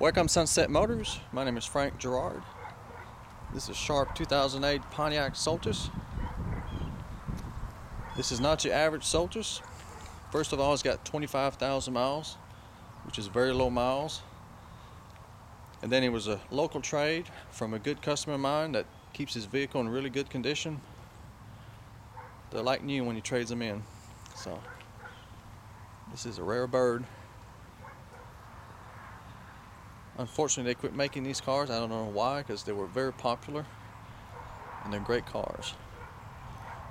Welcome Sunset Motors. My name is Frank Gerard. This is Sharp 2008 Pontiac Solstice. This is not your average Solstice. First of all, it's got 25,000 miles, which is very low miles. And then it was a local trade from a good customer of mine that keeps his vehicle in really good condition. They're like new when he trades them in. So, this is a rare bird. Unfortunately, they quit making these cars. I don't know why, because they were very popular and they're great cars.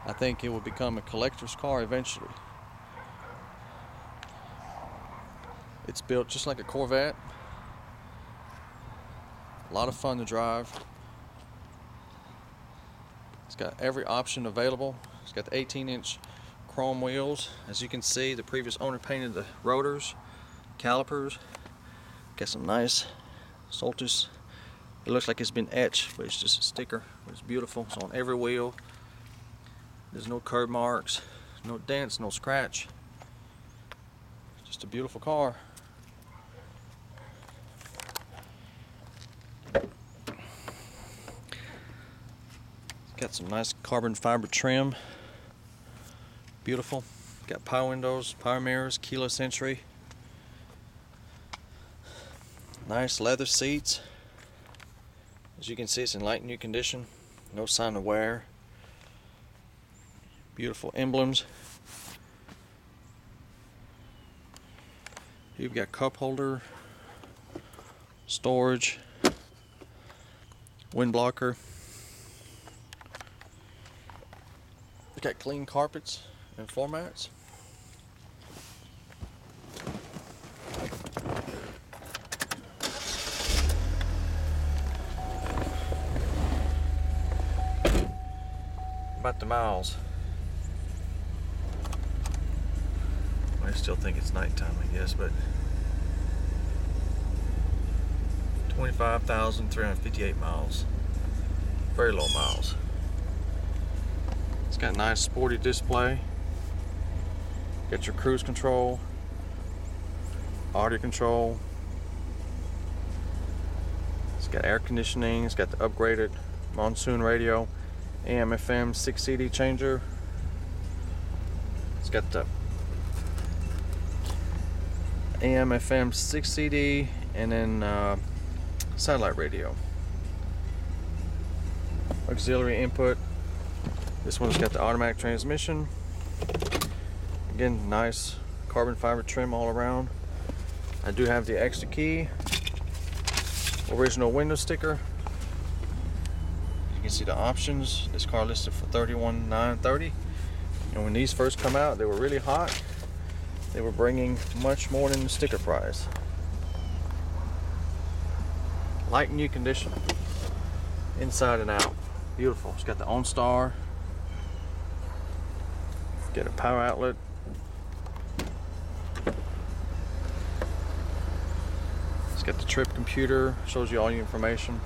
I think it will become a collector's car eventually. It's built just like a Corvette. A lot of fun to drive. It's got every option available. It's got the 18 inch chrome wheels. As you can see, the previous owner painted the rotors, calipers, Got some nice Solstice. It looks like it's been etched, but it's just a sticker. It's beautiful. It's on every wheel. There's no curb marks, no dents, no scratch. Just a beautiful car. got some nice carbon fiber trim. Beautiful. Got power windows, power mirrors, keyless entry. Nice leather seats. As you can see, it's in light new condition. No sign of wear. Beautiful emblems. You've got cup holder, storage, wind blocker. You've got clean carpets and floor about the miles? I still think it's nighttime, I guess, but 25,358 miles. Very low miles. It's got a nice sporty display. Got your cruise control, audio control. It's got air conditioning. It's got the upgraded monsoon radio. AM FM 6 CD changer. It's got the AM FM 6 CD and then uh, satellite radio. Auxiliary input. This one's got the automatic transmission. Again, nice carbon fiber trim all around. I do have the extra key, original window sticker, can see the options. This car listed for 31,930. And when these first come out, they were really hot. They were bringing much more than the sticker price. Light new condition, inside and out. Beautiful. It's got the OnStar. Get a power outlet. It's got the trip computer, shows you all your information.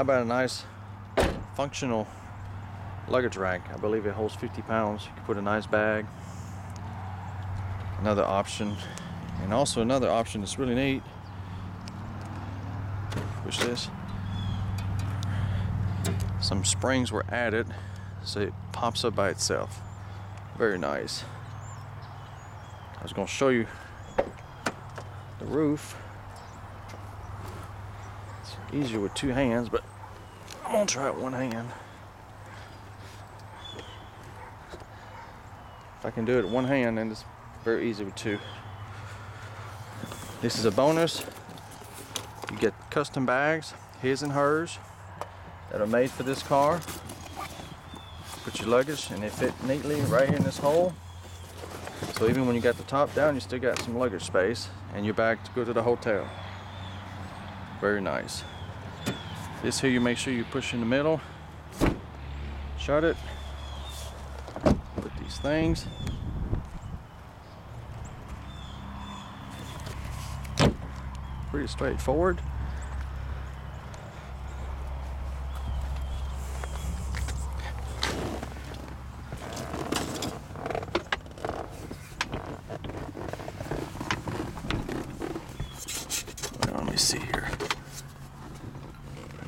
How about a nice functional luggage rack? I believe it holds 50 pounds. You can put a nice bag. Another option. And also another option that's really neat. Push this. Some springs were added so it pops up by itself. Very nice. I was going to show you the roof. It's easier with two hands, but I'm gonna try it one hand. If I can do it one hand, then it's very easy with two. This is a bonus. You get custom bags, his and hers, that are made for this car. Put your luggage and they fit neatly right in this hole. So even when you got the top down, you still got some luggage space and your bag to go to the hotel. Very nice. This here you make sure you push in the middle. Shut it. Put these things. Pretty straightforward.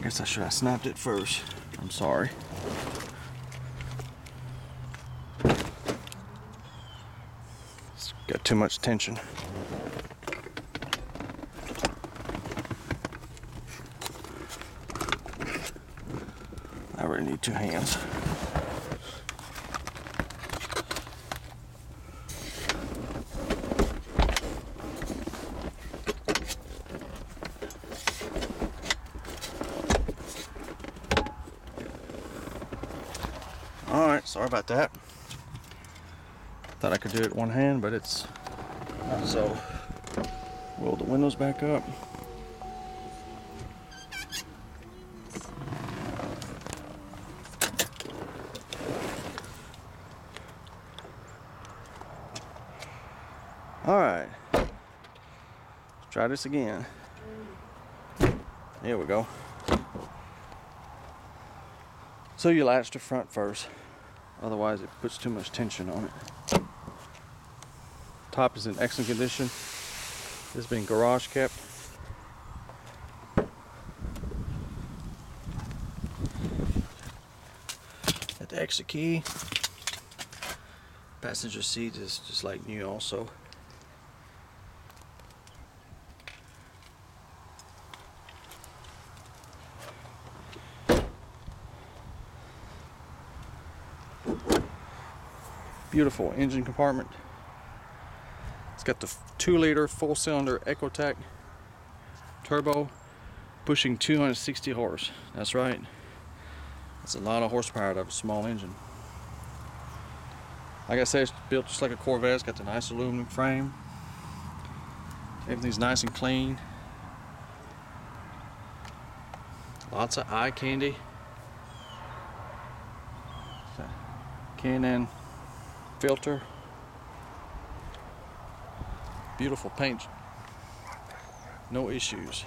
I guess I should have snapped it first. I'm sorry. It's got too much tension. I really need two hands. All right, sorry about that. Thought I could do it one hand, but it's not so. Roll the windows back up. All right, let's try this again. Here we go. So you latch the front first, otherwise it puts too much tension on it. Top is in excellent condition. This has been garage kept. Got the exit key. Passenger seat is just like new also. Beautiful engine compartment. It's got the two liter full cylinder EcoTec turbo pushing 260 horse. That's right. That's a lot of horsepower out of a small engine. Like I said, it's built just like a Corvette. It's got the nice aluminum frame. Everything's nice and clean. Lots of eye candy. K&N filter. Beautiful paint. No issues.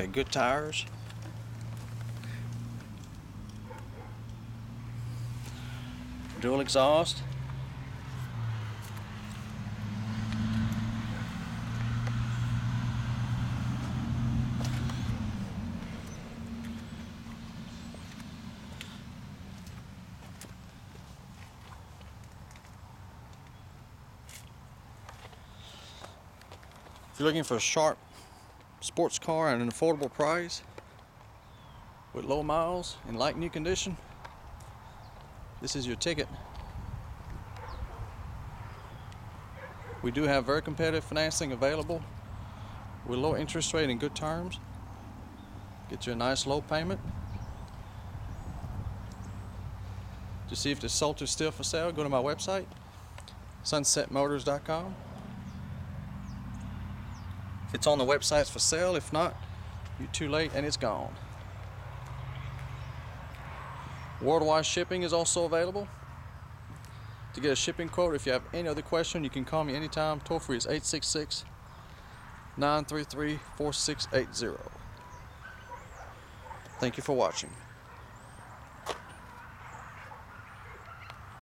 Got good tires. Dual exhaust. If you're looking for a sharp sports car at an affordable price with low miles in like new condition, this is your ticket. We do have very competitive financing available with low interest rate and good terms. Get you a nice low payment. To see if the Solstice still for sale, go to my website, sunsetmotors.com. It's on the website, for sale. If not, you're too late and it's gone. Worldwide shipping is also available. To get a shipping quote, if you have any other question, you can call me anytime. Toll free is 866 933 4680. Thank you for watching.